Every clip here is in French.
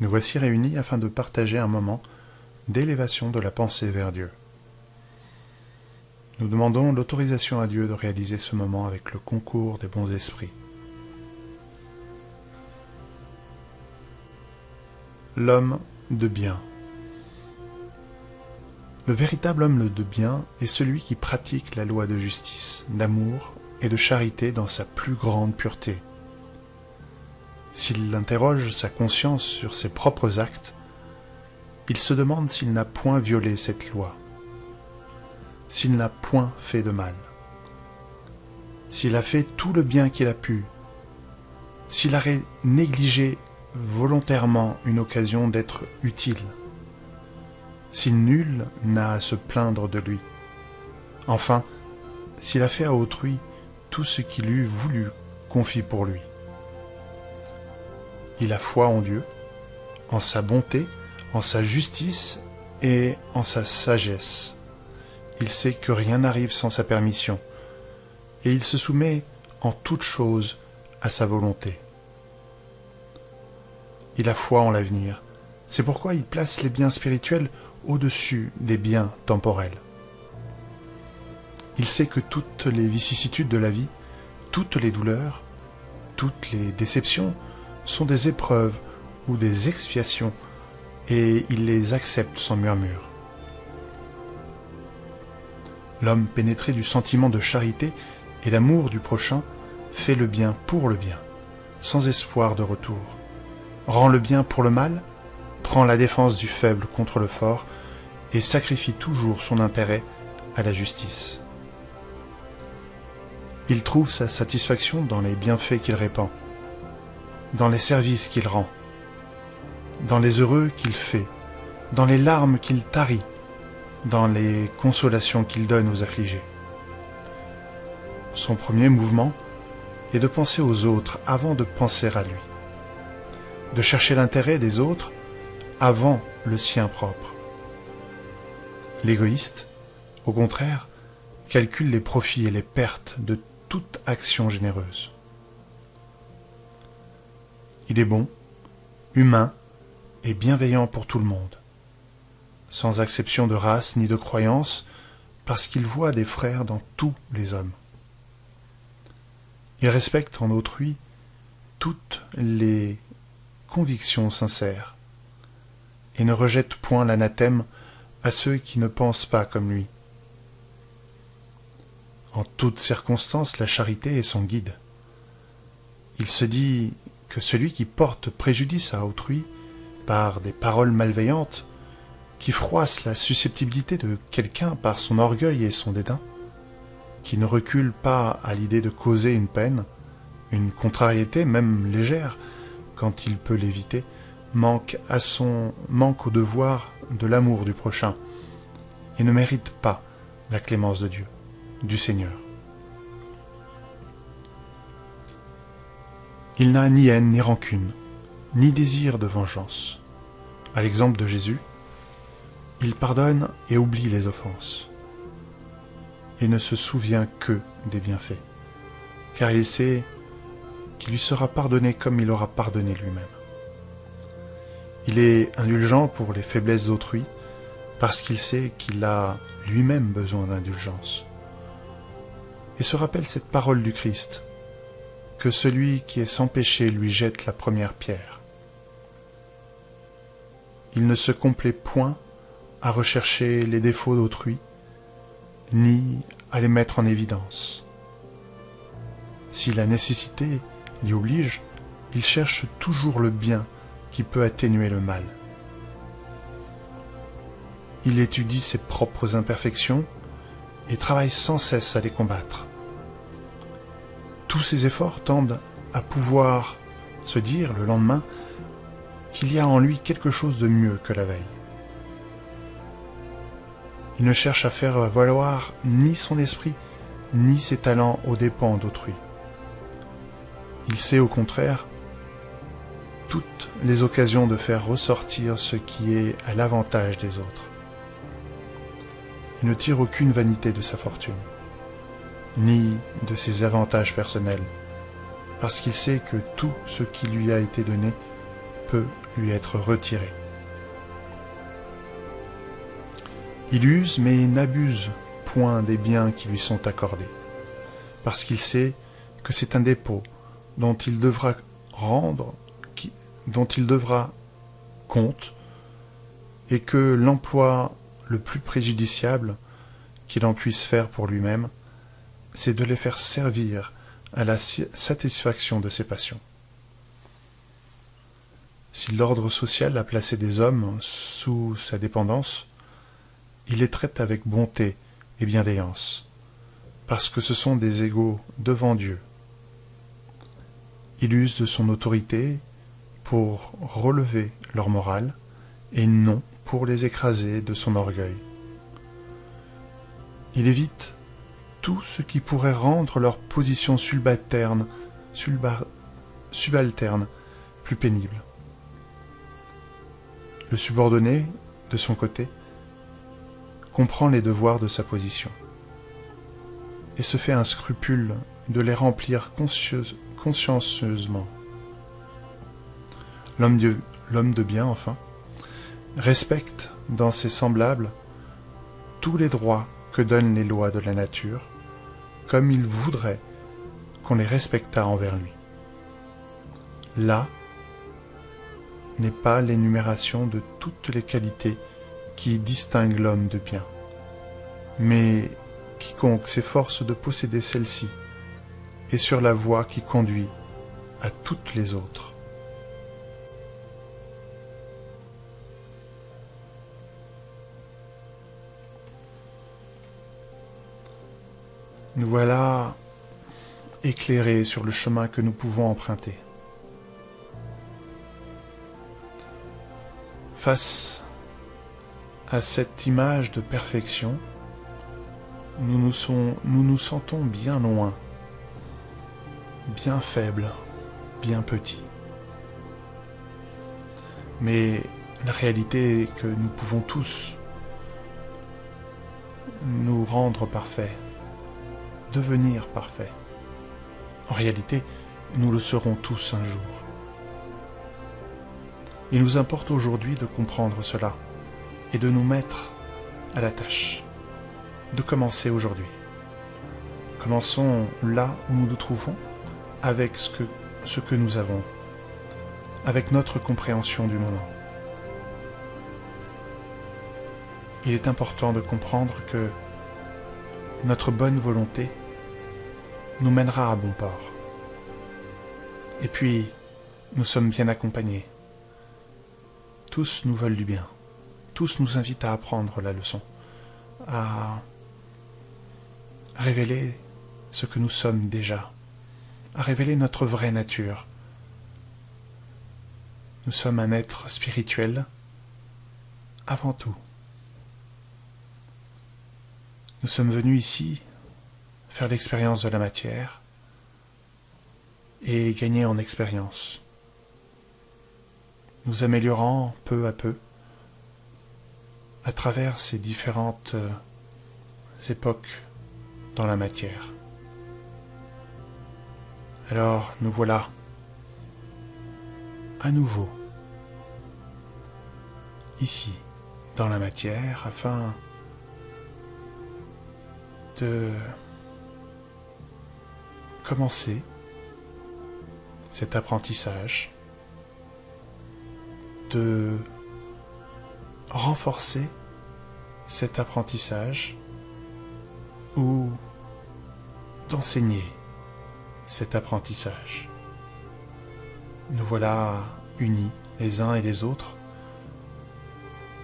Nous voici réunis afin de partager un moment d'élévation de la pensée vers Dieu. Nous demandons l'autorisation à Dieu de réaliser ce moment avec le concours des bons esprits. L'homme de bien. Le véritable homme de bien est celui qui pratique la loi de justice, d'amour et de charité dans sa plus grande pureté. S'il interroge sa conscience sur ses propres actes, il se demande s'il n'a point violé cette loi, s'il n'a point fait de mal, s'il a fait tout le bien qu'il a pu, s'il a négligé volontairement une occasion d'être utile, si nul n'a à se plaindre de lui. Enfin, s'il a fait à autrui tout ce qu'il eût voulu confie pour lui. Il a foi en Dieu, en sa bonté, en sa justice et en sa sagesse. Il sait que rien n'arrive sans sa permission, et il se soumet en toutes choses à sa volonté. Il a foi en l'avenir, c'est pourquoi il place les biens spirituels au-dessus des biens temporels. Il sait que toutes les vicissitudes de la vie, toutes les douleurs, toutes les déceptions sont des épreuves ou des expiations, et il les accepte sans murmure. L'homme pénétré du sentiment de charité et d'amour du prochain fait le bien pour le bien, sans espoir de retour, rend le bien pour le mal, prend la défense du faible contre le fort, et sacrifie toujours son intérêt à la justice. Il trouve sa satisfaction dans les bienfaits qu'il répand, dans les services qu'il rend, dans les heureux qu'il fait, dans les larmes qu'il tarit, dans les consolations qu'il donne aux affligés. Son premier mouvement est de penser aux autres avant de penser à lui, de chercher l'intérêt des autres avant le sien propre. L'égoïste, au contraire, calcule les profits et les pertes de toute action généreuse. Il est bon, humain et bienveillant pour tout le monde, sans exception de race ni de croyance, parce qu'il voit des frères dans tous les hommes. Il respecte en autrui toutes les convictions sincères et ne rejette point l'anathème à ceux qui ne pensent pas comme lui. En toutes circonstances, la charité est son guide. Il se dit que celui qui porte préjudice à autrui par des paroles malveillantes, qui froissent la susceptibilité de quelqu'un par son orgueil et son dédain, qui ne recule pas à l'idée de causer une peine, une contrariété même légère, quand il peut l'éviter, manque à son manque au devoir de l'amour du prochain et ne mérite pas la clémence de Dieu, du Seigneur. Il n'a ni haine ni rancune, ni désir de vengeance. À l'exemple de Jésus, il pardonne et oublie les offenses, et ne se souvient que des bienfaits, car il sait qu'il lui sera pardonné comme il aura pardonné lui-même. Il est indulgent pour les faiblesses d'autrui, parce qu'il sait qu'il a lui-même besoin d'indulgence. Et se rappelle cette parole du Christ, que celui qui est sans péché lui jette la première pierre. Il ne se complaît point à rechercher les défauts d'autrui, ni à les mettre en évidence. Si la nécessité l'y oblige, il cherche toujours le bien qui peut atténuer le mal. Il étudie ses propres imperfections et travaille sans cesse à les combattre. Tous ses efforts tendent à pouvoir se dire le lendemain qu'il y a en lui quelque chose de mieux que la veille. Il ne cherche à faire valoir ni son esprit, ni ses talents aux dépens d'autrui. Il sait au contraire toutes les occasions de faire ressortir ce qui est à l'avantage des autres. Il ne tire aucune vanité de sa fortune, ni de ses avantages personnels, parce qu'il sait que tout ce qui lui a été donné peut lui être retiré. Il use mais n'abuse point des biens qui lui sont accordés, parce qu'il sait que c'est un dépôt dont il devra rendre, dont il devra compte, et que l'emploi le plus préjudiciable qu'il en puisse faire pour lui-même, c'est de les faire servir à la satisfaction de ses passions. Si l'ordre social a placé des hommes sous sa dépendance, il les traite avec bonté et bienveillance, parce que ce sont des égaux devant Dieu. Il use de son autorité pour relever leur morale, et non pour les écraser de son orgueil. Il évite tout ce qui pourrait rendre leur position subalterne, plus pénible. Le subordonné, de son côté, comprend les devoirs de sa position et se fait un scrupule de les remplir consciencieusement. L'homme de bien, enfin, respecte dans ses semblables tous les droits que donnent les lois de la nature, comme il voudrait qu'on les respectât envers lui. Là n'est pas l'énumération de toutes les qualités qui distinguent l'homme de bien, mais quiconque s'efforce de posséder celle-ci est sur la voie qui conduit à toutes les autres. Nous voilà éclairés sur le chemin que nous pouvons emprunter. Face à cette image de perfection, nous nous, sentons bien loin, bien faibles, bien petits. Mais la réalité est que nous pouvons tous nous rendre parfaits devenir parfait. En réalité, nous le serons tous un jour. Il nous importe aujourd'hui de comprendre cela et de nous mettre à la tâche, de commencer aujourd'hui. Commençons là où nous nous trouvons, avec ce que, ce que nous avons, avec notre compréhension du moment. Il est important de comprendre que notre bonne volonté nous mènera à bon port. Et puis, nous sommes bien accompagnés. Tous nous veulent du bien. Tous nous invitent à apprendre la leçon, à révéler ce que nous sommes déjà, à révéler notre vraie nature. Nous sommes un être spirituel avant tout. Nous sommes venus ici faire l'expérience de la matière et gagner en expérience, nous améliorant peu à peu à travers ces différentes euh, époques dans la matière. Alors nous voilà à nouveau ici dans la matière afin de commencer cet apprentissage, de renforcer cet apprentissage ou d'enseigner cet apprentissage. Nous voilà unis les uns et les autres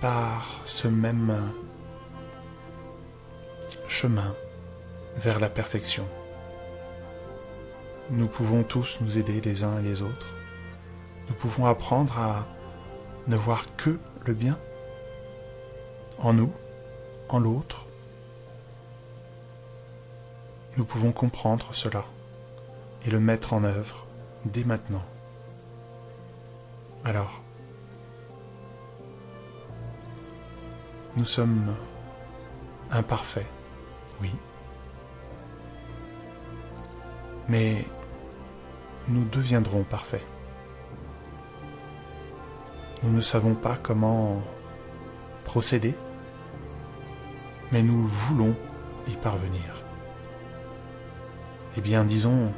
par ce même chemin vers la perfection. Nous pouvons tous nous aider les uns et les autres. Nous pouvons apprendre à ne voir que le bien en nous, en l'autre. Nous pouvons comprendre cela et le mettre en œuvre dès maintenant. Alors, nous sommes imparfaits, oui, mais nous deviendrons parfaits. Nous ne savons pas comment procéder, mais nous voulons y parvenir. Eh bien, disons,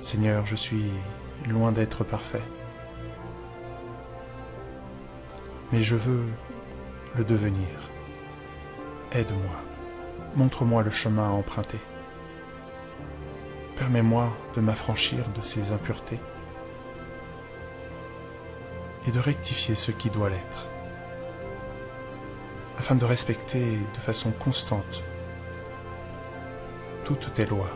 Seigneur, je suis loin d'être parfait, mais je veux le devenir. Aide-moi, montre-moi le chemin à emprunter. Permets-moi de m'affranchir de ces impuretés et de rectifier ce qui doit l'être, afin de respecter de façon constante toutes tes lois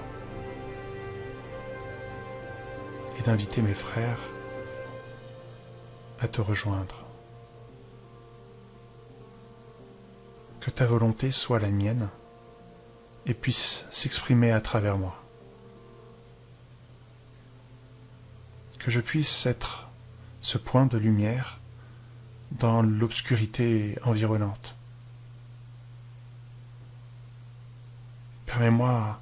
et d'inviter mes frères à te rejoindre. Que ta volonté soit la mienne et puisse s'exprimer à travers moi. Que je puisse être ce point de lumière dans l'obscurité environnante. Permets-moi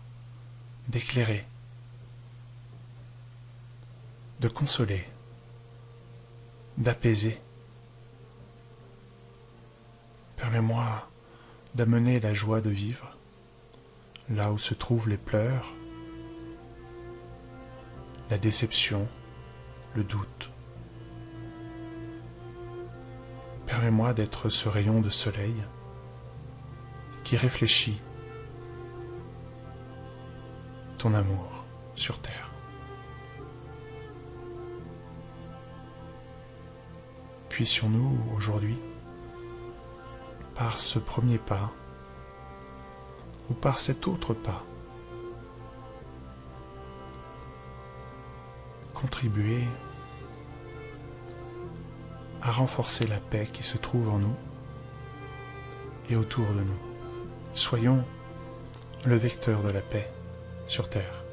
d'éclairer, de consoler, d'apaiser. Permets-moi d'amener la joie de vivre là où se trouvent les pleurs, la déception, le doute. Permets-moi d'être ce rayon de soleil qui réfléchit ton amour sur terre. Puissions-nous aujourd'hui, par ce premier pas, ou par cet autre pas, contribuer à renforcer la paix qui se trouve en nous et autour de nous. Soyons le vecteur de la paix sur Terre.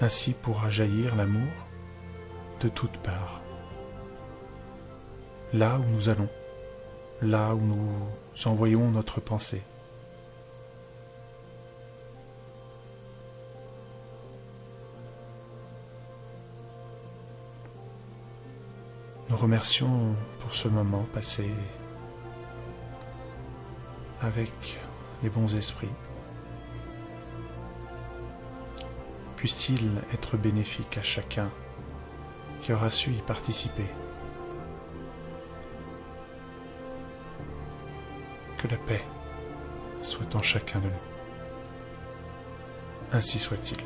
Ainsi pourra jaillir l'amour de toutes parts. Là où nous allons, là où nous envoyons notre pensée. Remercions pour ce moment passé avec les bons esprits. Puisse-t-il être bénéfique à chacun qui aura su y participer. Que la paix soit en chacun de nous. Ainsi soit-il.